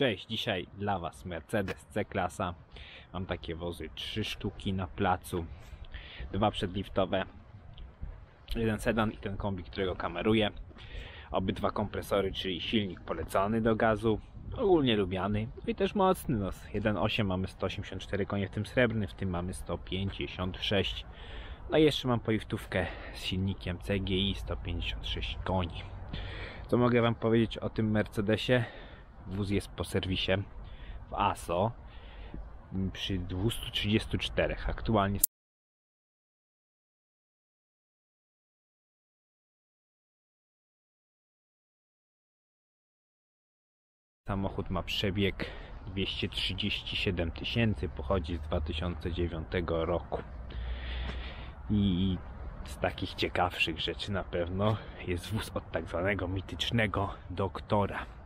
Cześć, dzisiaj dla Was Mercedes C-klasa. Mam takie wozy, trzy sztuki na placu, dwa przedliftowe, jeden sedan i ten kombi, którego kameruję. Obydwa kompresory, czyli silnik polecany do gazu, ogólnie lubiany i też mocny. No, 1.8 mamy 184 konie, w tym srebrny, w tym mamy 156. No i jeszcze mam poliftówkę z silnikiem CGI 156 koni. Co mogę Wam powiedzieć o tym Mercedesie? Wóz jest po serwisie w ASO przy 234. Aktualnie samochód ma przebieg 237 tysięcy, pochodzi z 2009 roku. I z takich ciekawszych rzeczy na pewno jest wóz od tak zwanego mitycznego doktora.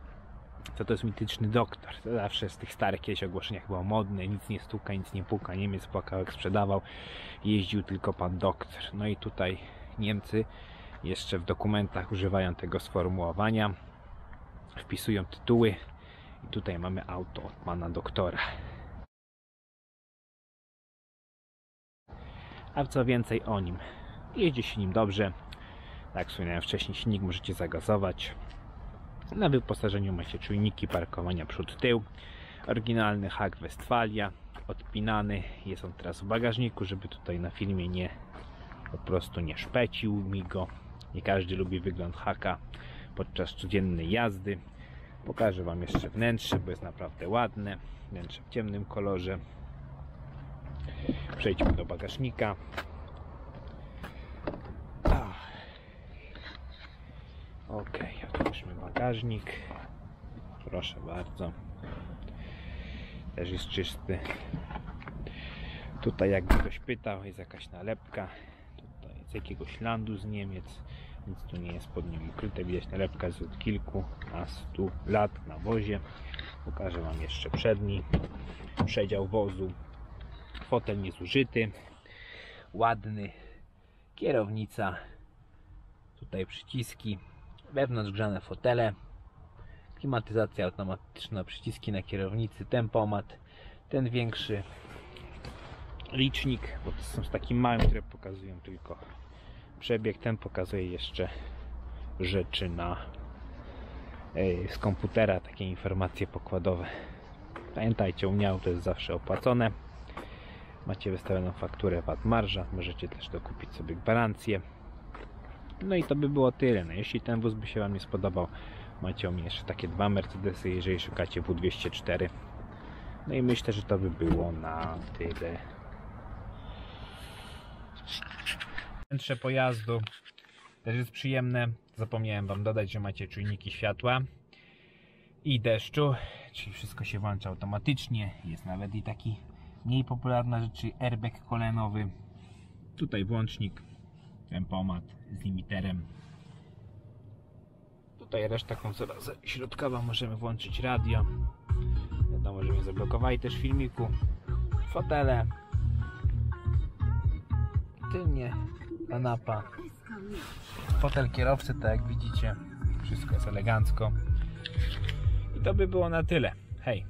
Co to jest mityczny doktor? To zawsze z tych starych kiedyś ogłoszeniach było modne, nic nie stuka, nic nie puka, Niemiec płakałek sprzedawał, jeździł tylko pan doktor. No i tutaj Niemcy jeszcze w dokumentach używają tego sformułowania, wpisują tytuły i tutaj mamy auto od pana doktora. A co więcej o nim? Jeździ się nim dobrze. Tak jak wspomniałem wcześniej, silnik możecie zagazować. Na wyposażeniu macie czujniki parkowania przód-tył. Oryginalny hak Westfalia, odpinany. Jest on teraz w bagażniku, żeby tutaj na filmie nie po prostu nie szpecił mi go. Nie każdy lubi wygląd haka podczas codziennej jazdy. Pokażę Wam jeszcze wnętrze, bo jest naprawdę ładne. Wnętrze w ciemnym kolorze. Przejdźmy do bagażnika. Ok, otwórzmy bagażnik. Proszę bardzo. Też jest czysty. Tutaj jakby ktoś pytał, jest jakaś nalepka. Tutaj z jakiegoś landu z Niemiec. Nic tu nie jest pod nim ukryte. Widać nalepka z od kilku a stu lat na wozie. Pokażę Wam jeszcze przedni przedział wozu. Fotel niezużyty. Ładny. Kierownica. Tutaj przyciski wewnątrz grzane fotele, klimatyzacja automatyczna, przyciski na kierownicy, tempomat, ten większy licznik, bo to są z takim małym, które pokazują tylko przebieg, ten pokazuje jeszcze rzeczy na z komputera, takie informacje pokładowe. Pamiętajcie, umiał to jest zawsze opłacone. Macie wystawioną fakturę VAT marża, możecie też dokupić sobie gwarancję. No i to by było tyle. No, jeśli ten wóz by się Wam nie spodobał, macie o mnie jeszcze takie dwa Mercedesy, jeżeli szukacie W204. No i myślę, że to by było na tyle. Wnętrze pojazdu też jest przyjemne. Zapomniałem Wam dodać, że macie czujniki światła i deszczu, czyli wszystko się włącza automatycznie. Jest nawet i taki mniej popularna rzecz, czyli airbag kolenowy. Tutaj włącznik tempomat z limiterem. Tutaj reszta konsola środkowa, możemy włączyć radio. Wiadomo, że mnie zablokowali też filmiku. Fotele. Tylnie kanapa. Fotel kierowcy, tak jak widzicie. Wszystko jest elegancko. I to by było na tyle. Hej!